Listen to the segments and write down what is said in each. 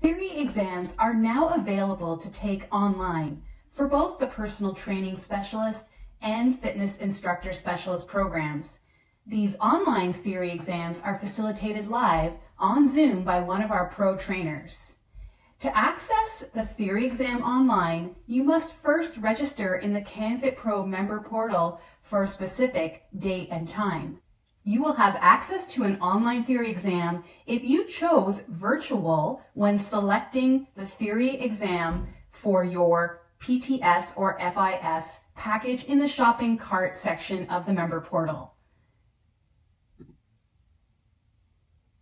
Theory exams are now available to take online for both the personal training specialist and fitness instructor specialist programs. These online theory exams are facilitated live on Zoom by one of our pro trainers. To access the theory exam online, you must first register in the CanFit Pro member portal for a specific date and time. You will have access to an online theory exam if you chose virtual when selecting the theory exam for your PTS or FIS package in the shopping cart section of the member portal.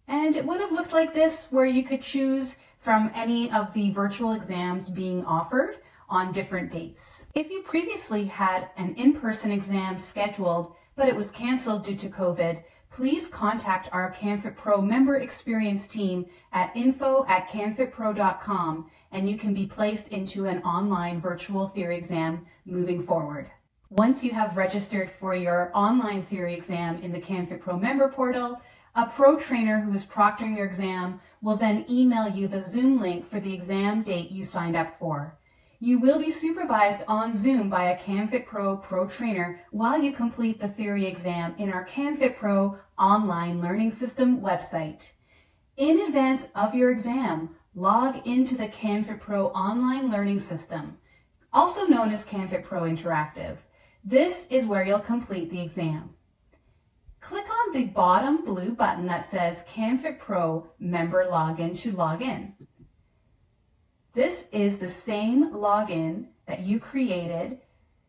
And it would have looked like this where you could choose from any of the virtual exams being offered on different dates. If you previously had an in-person exam scheduled, but it was canceled due to COVID, please contact our CanFit Pro member experience team at info at canfitpro.com and you can be placed into an online virtual theory exam moving forward. Once you have registered for your online theory exam in the CanFit Pro member portal, a pro trainer who is proctoring your exam will then email you the Zoom link for the exam date you signed up for. You will be supervised on Zoom by a CanFit Pro Pro Trainer while you complete the theory exam in our CanFit Pro online learning system website. In advance of your exam, log into the CanFit Pro online learning system, also known as CanFit Pro Interactive. This is where you'll complete the exam. Click on the bottom blue button that says CanFit Pro Member Login to log in. This is the same login that you created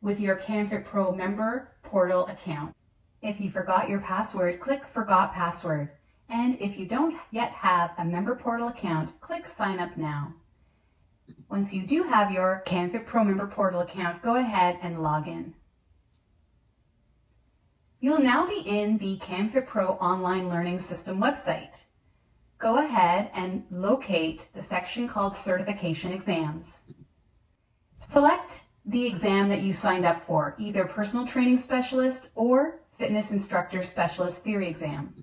with your CanFit Pro member portal account. If you forgot your password, click Forgot Password. And if you don't yet have a member portal account, click Sign Up Now. Once you do have your CanFit Pro member portal account, go ahead and log in. You'll now be in the CanFit Pro online learning system website go ahead and locate the section called Certification Exams. Select the exam that you signed up for, either Personal Training Specialist or Fitness Instructor Specialist Theory Exam.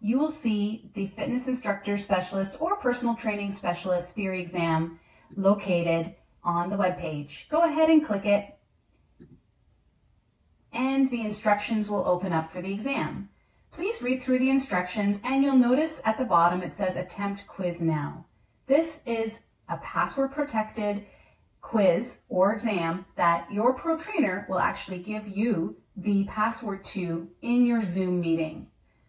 You will see the Fitness Instructor Specialist or Personal Training Specialist Theory Exam located on the web page. Go ahead and click it and the instructions will open up for the exam. Please read through the instructions and you'll notice at the bottom it says attempt quiz now. This is a password protected quiz or exam that your pro trainer will actually give you the password to in your Zoom meeting.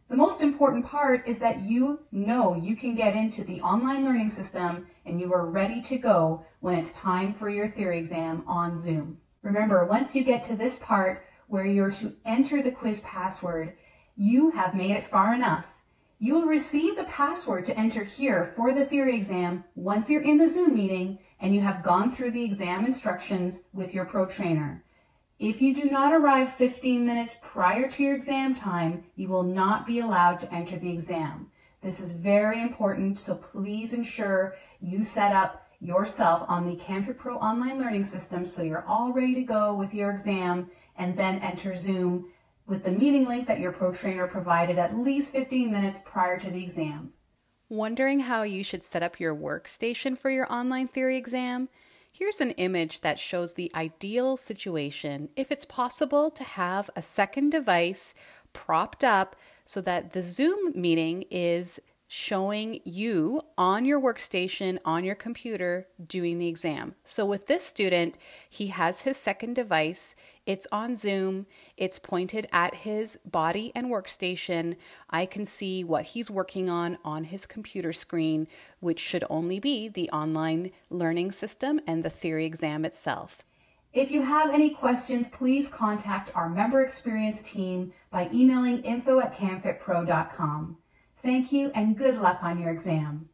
The most important part is that you know you can get into the online learning system and you are ready to go when it's time for your theory exam on Zoom. Remember, once you get to this part, where you're to enter the quiz password, you have made it far enough. You will receive the password to enter here for the theory exam once you're in the Zoom meeting and you have gone through the exam instructions with your pro trainer. If you do not arrive 15 minutes prior to your exam time, you will not be allowed to enter the exam. This is very important, so please ensure you set up yourself on the CanFit Pro online learning system so you're all ready to go with your exam and then enter Zoom with the meeting link that your pro trainer provided at least 15 minutes prior to the exam. Wondering how you should set up your workstation for your online theory exam? Here's an image that shows the ideal situation if it's possible to have a second device propped up so that the Zoom meeting is showing you on your workstation, on your computer, doing the exam. So with this student, he has his second device. It's on Zoom, it's pointed at his body and workstation. I can see what he's working on on his computer screen, which should only be the online learning system and the theory exam itself. If you have any questions, please contact our member experience team by emailing info at canfitpro.com. Thank you and good luck on your exam.